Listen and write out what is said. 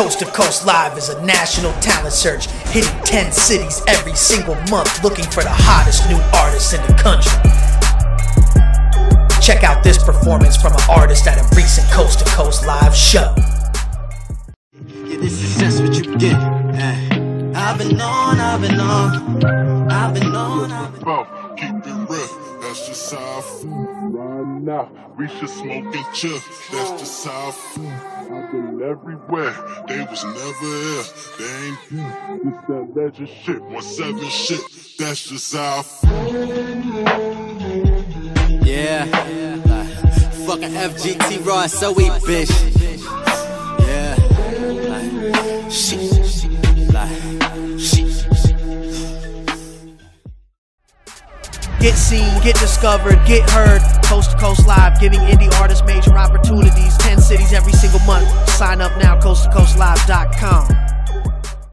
Coast to Coast Live is a national talent search, hitting 10 cities every single month, looking for the hottest new artists in the country. Check out this performance from an artist at a recent Coast to Coast Live show. Yeah, this is just what you get. Uh, I've been on, I've been on, I've been on, I've been Bro, keep it how I right now. We should smoke and chill. That's I feel. I've been everywhere. They was never here. They ain't here. This that legend shit. One seven shit. That's how I feel. Yeah. Like, fucking FGT Raw, so we bitch. Get seen, get discovered, get heard. Coast to Coast Live, giving indie artists major opportunities. 10 cities every single month. Sign up now, coasttocoastlive.com.